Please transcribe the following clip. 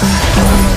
Gracias.